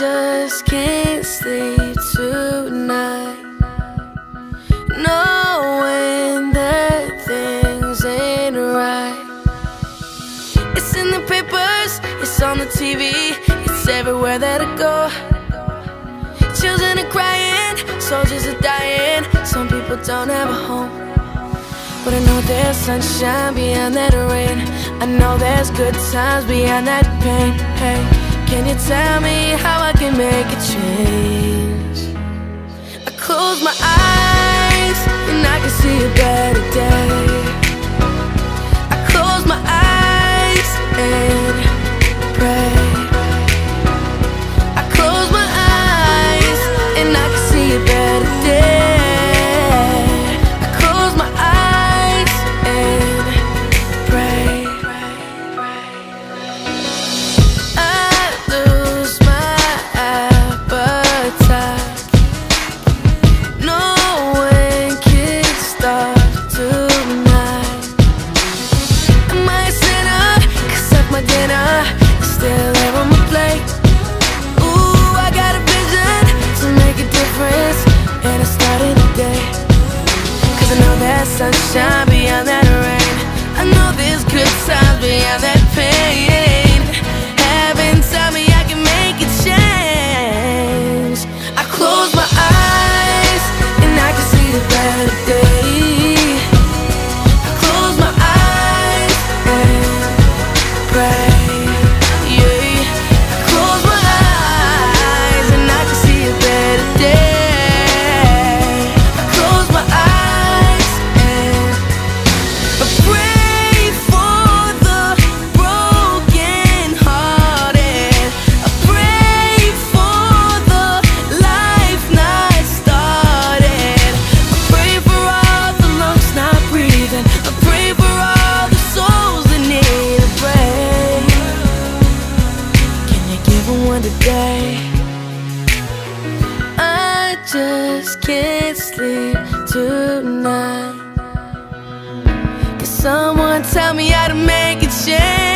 can't sleep tonight. Knowing that things ain't right. It's in the papers, it's on the TV It's everywhere that I go. Children are crying, soldiers are dying Some people don't have a home. But I know there's sunshine beyond that rain. I know there's good times beyond that pain Hey, can you tell me how I can make a change? I close my eyes I know there's sunshine beyond that rain. I know there's good times beyond that pain I just can't sleep tonight. Can someone tell me how to make a change?